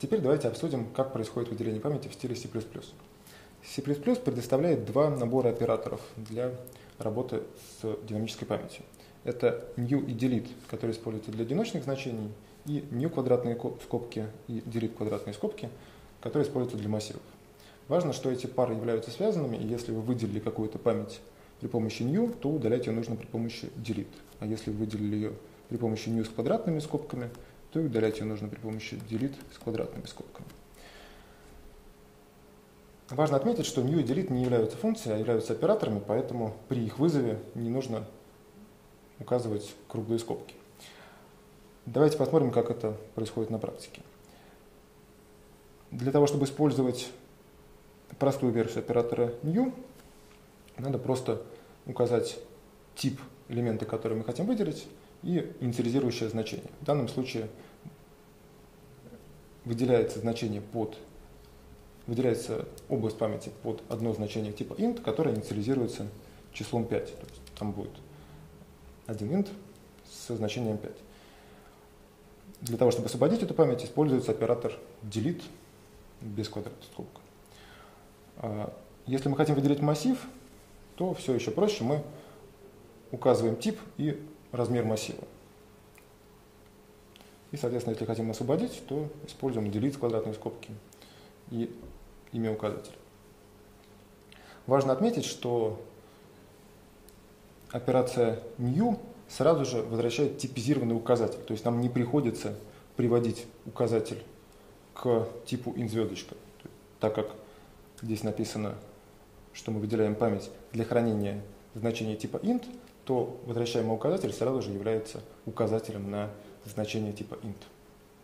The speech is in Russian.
Теперь давайте обсудим, как происходит выделение памяти в стиле C++. C++ предоставляет два набора операторов для работы с динамической памятью. Это new и delete, которые используются для одиночных значений, и new квадратные скобки и delete квадратные скобки, которые используются для массивов. Важно, что эти пары являются связанными, и если вы выделили какую-то память при помощи new, то удалять ее нужно при помощи delete. А если вы выделили ее при помощи new с квадратными скобками, то и удалять ее нужно при помощи delete с квадратными скобками. Важно отметить, что new и delete не являются функцией, а являются операторами, поэтому при их вызове не нужно указывать круглые скобки. Давайте посмотрим, как это происходит на практике. Для того, чтобы использовать простую версию оператора new, надо просто указать тип элемента, который мы хотим выделить, и инициализирующее значение. В данном случае выделяется значение под выделяется область памяти под одно значение типа int, которое инициализируется числом 5. То есть там будет один int со значением 5. Для того, чтобы освободить эту память, используется оператор delete без квадратных скобок. А, если мы хотим выделить массив, то все еще проще. Мы указываем тип и размер массива. И, соответственно, если хотим освободить, то используем delete квадратные скобки и имя указателя. Важно отметить, что операция new сразу же возвращает типизированный указатель. То есть нам не приходится приводить указатель к типу звездочка, так как здесь написано, что мы выделяем память для хранения значения типа int, то возвращаемый указатель сразу же является указателем на значение типа int.